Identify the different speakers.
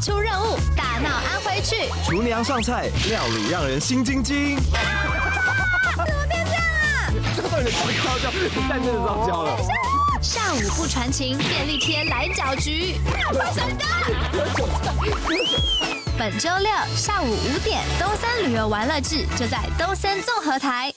Speaker 1: 出任务，大闹安徽去。厨娘上菜，料理让人心惊惊。
Speaker 2: 怎么变这样了、啊？
Speaker 1: 这个到底的？蛋真的烧焦了。
Speaker 2: 下午不传情，便利贴来搅局。快闪哥！本周六下午五点，东森旅游玩乐志就在东森综合台。